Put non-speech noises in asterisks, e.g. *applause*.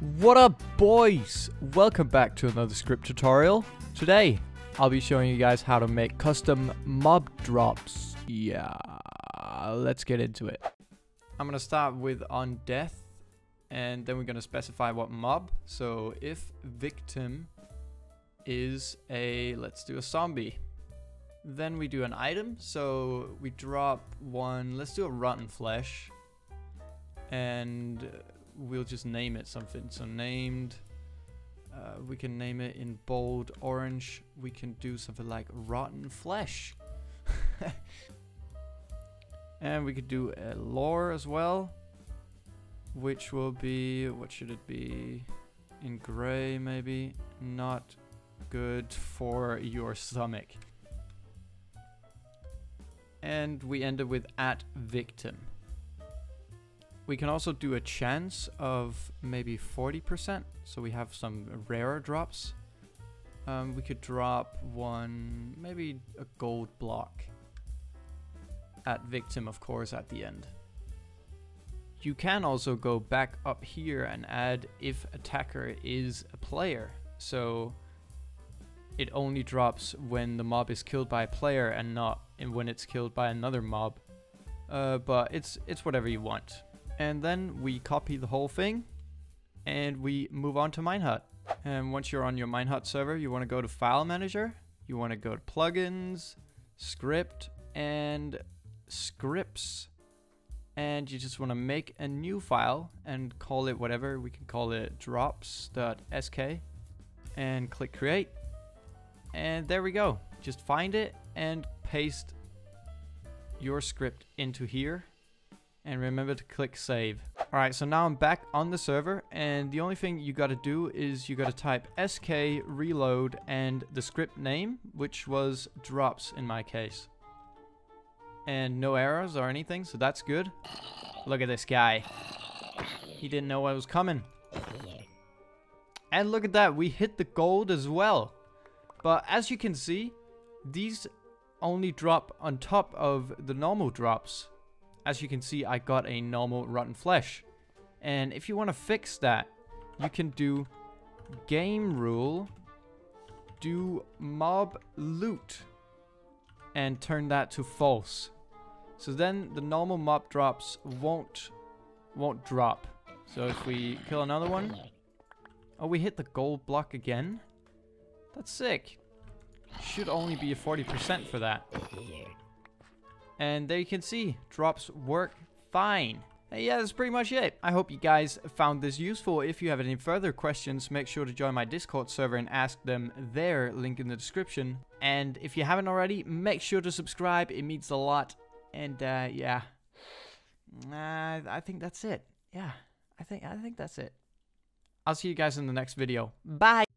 What up boys? Welcome back to another Skript tutorial. Today, I'll be showing you guys how to make custom mob drops. Yeah, let's get into it. I'm gonna start with on death and then we're gonna specify what mob. So if victim is a, let's do a zombie. Then we do an item, so we drop one, let's do a rotten flesh. And we'll just name it something. So named, uh, we can name it in bold orange. We can do something like rotten flesh. *laughs* and we could do a lore as well, which will be, what should it be? In gray maybe, not good for your stomach. And we end it with at victim. We can also do a chance of maybe 40%. So we have some rarer drops. Um, we could drop one, maybe a gold block. At victim, of course, at the end. You can also go back up here and add if attacker is a player. So it only drops when the mob is killed by a player and not when it's killed by another mob. Uh, but it's it's whatever you want and then we copy the whole thing and we move on to Minehut. And once you're on your Minehut server, you want to go to File Manager, you want to go to Plugins, Skript, and Scripts. And you just want to make a new file and call it whatever. We can call it drops.sk and click Create. And there we go. Just find it and paste your script into here and remember to click save. Alright, so now I'm back on the server and the only thing you gotta do is you gotta type sk reload and the script name, which was drops in my case. And no errors or anything, so that's good. Look at this guy. He didn't know what was coming. And look at that, we hit the gold as well. But as you can see, these only drop on top of the normal drops as you can see, I got a normal rotten flesh. And if you want to fix that, you can do game rule, do mob loot, and turn that to false. So then the normal mob drops won't won't drop. So if we kill another one, oh, we hit the gold block again. That's sick. Should only be a 40% for that. And there you can see, drops work fine. And yeah, that's pretty much it. I hope you guys found this useful. If you have any further questions, make sure to join my Discord server and ask them there, link in the description. And if you haven't already, make sure to subscribe. It means a lot. And uh, yeah, uh, I think that's it. Yeah, I think I think that's it. I'll see you guys in the next video. Bye.